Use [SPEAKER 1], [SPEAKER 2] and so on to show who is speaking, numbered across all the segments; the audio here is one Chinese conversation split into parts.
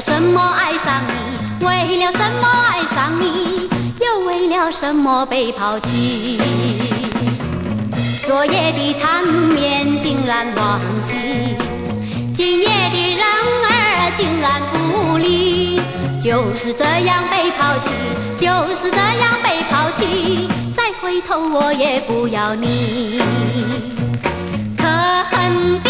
[SPEAKER 1] 了什么爱上你？为了什么爱上你？又为了什么被抛弃？昨夜的缠绵竟然忘记，今夜的人儿竟然不理，就是这样被抛弃，就是这样被抛弃，再回头我也不要你。可恨的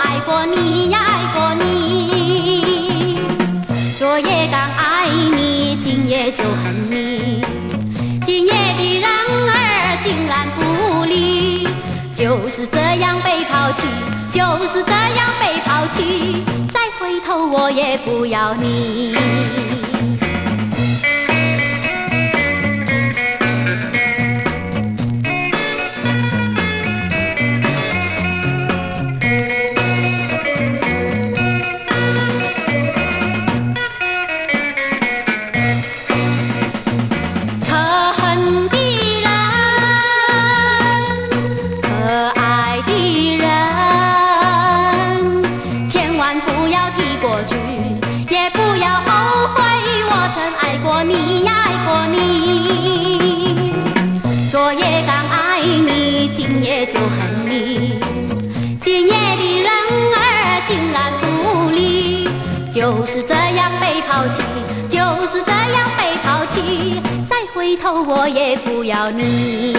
[SPEAKER 1] 爱过你呀，爱过你。昨夜刚爱你，今夜就恨你。今夜的人儿竟然不理，就是这样被抛弃，就是这样被抛弃。再回头我也不要你。过你呀，爱过你。昨夜刚爱你，今夜就恨你。今夜的人儿竟然不理，就是这样被抛弃，就是这样被抛弃。再回头我也不要你，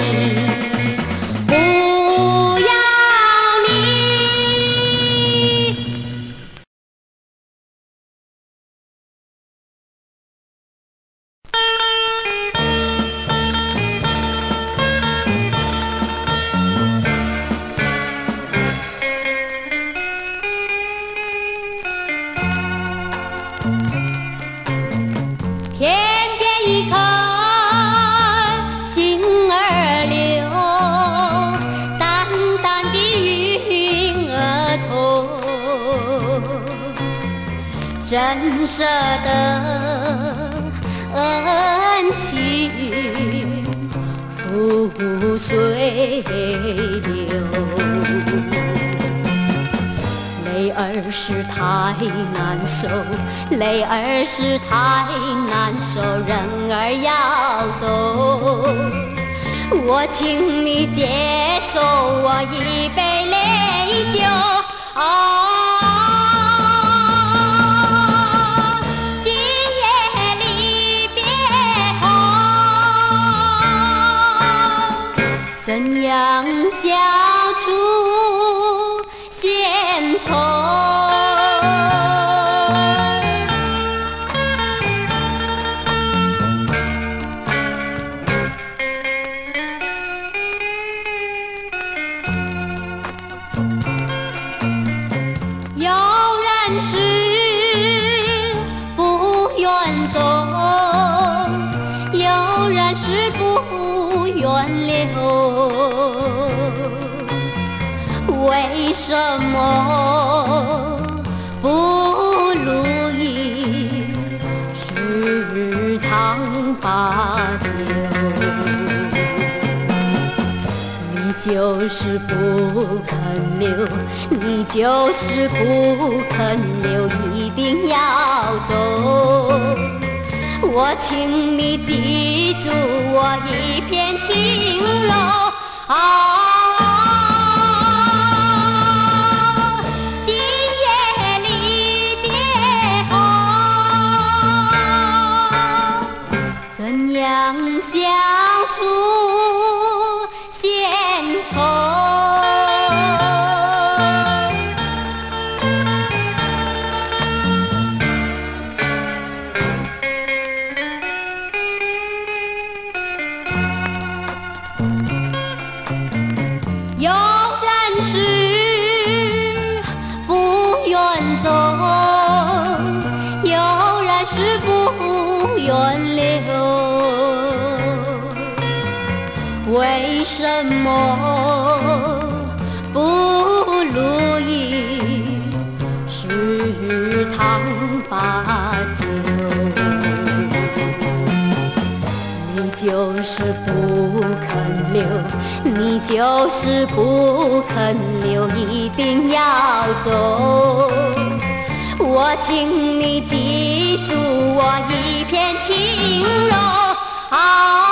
[SPEAKER 1] 真舍得恩情付水流。泪儿是太难受，泪儿是太难受，人儿要走，我请你接受我一杯烈酒。啊，怎样想什么不如意十常把酒？你就是不肯留，你就是不肯留，一定要走。我请你记住我一片两小处。为什么不如意是唐八九？你就是不肯留，你就是不肯留，一定要走。我请你记住我一片情柔。啊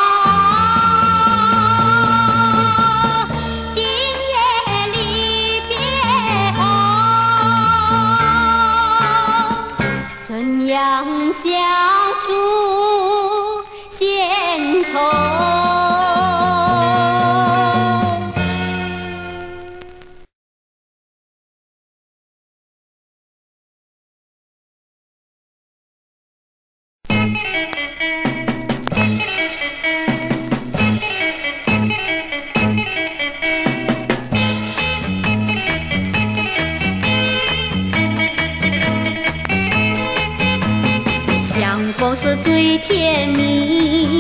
[SPEAKER 1] 是最甜蜜，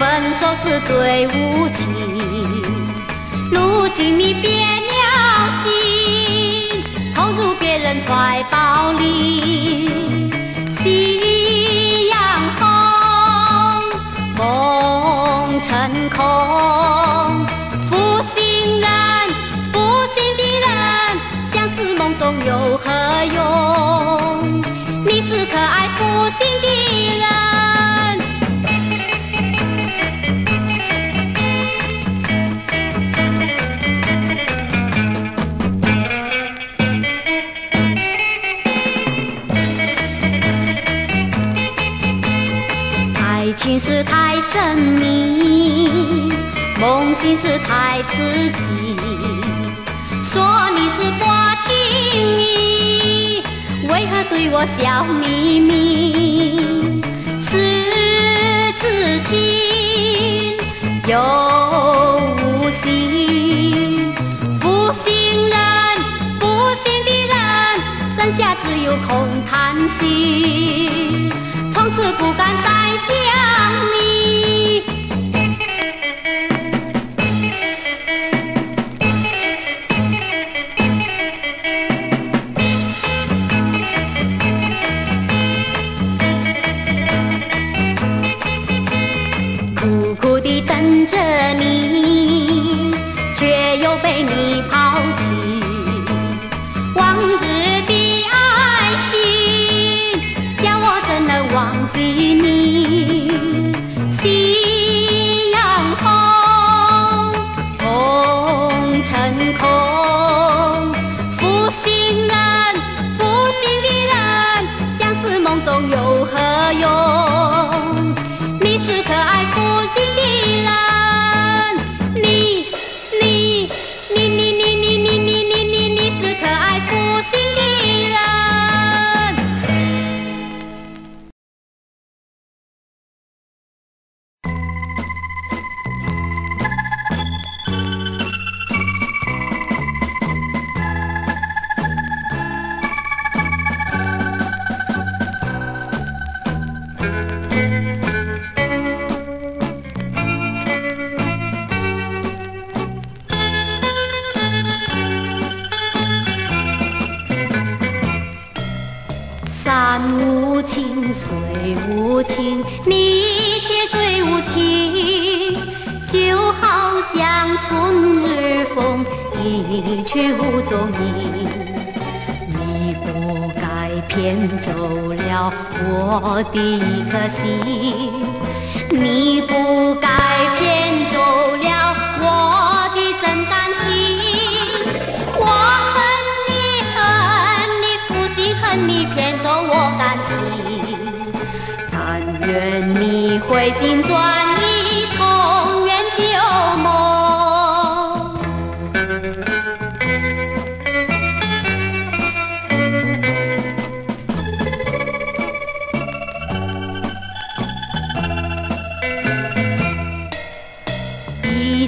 [SPEAKER 1] 分手是最无情。如今你变了心，投入别人怀抱里。夕阳红，梦成空。自己。说你是薄情意，为何对我笑眯眯？是痴情又无心，负心人，负心的人，剩下只有空叹息。从此不敢一去无踪影。你不该骗走了我的一颗心，你不该骗走了我的真感情。我恨你，恨你，负心恨你，骗走我感情。但愿你回心转意，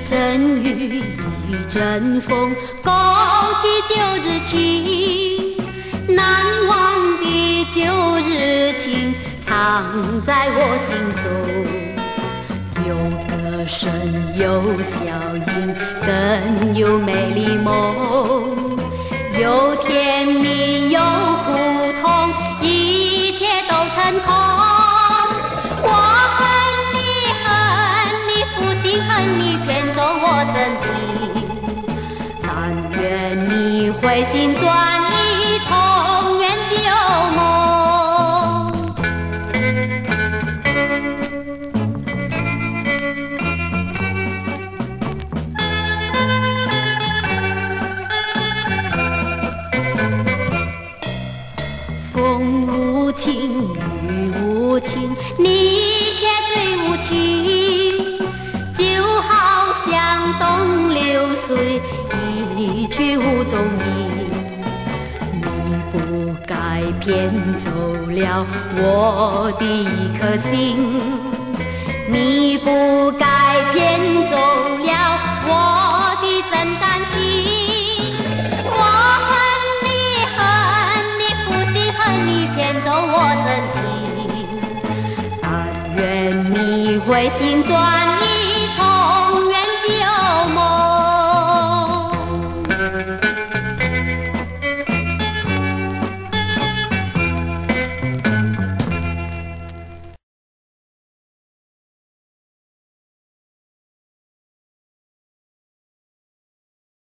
[SPEAKER 1] 阵雨，一阵风，勾起旧日情。难忘的旧日情，藏在我心中。有歌声，有笑音，更有美丽梦。有甜会心转骗走了我的一颗心，你不该骗走了我的真感情。我恨你，恨你，不惜恨你骗走我真情，但愿你回心转意。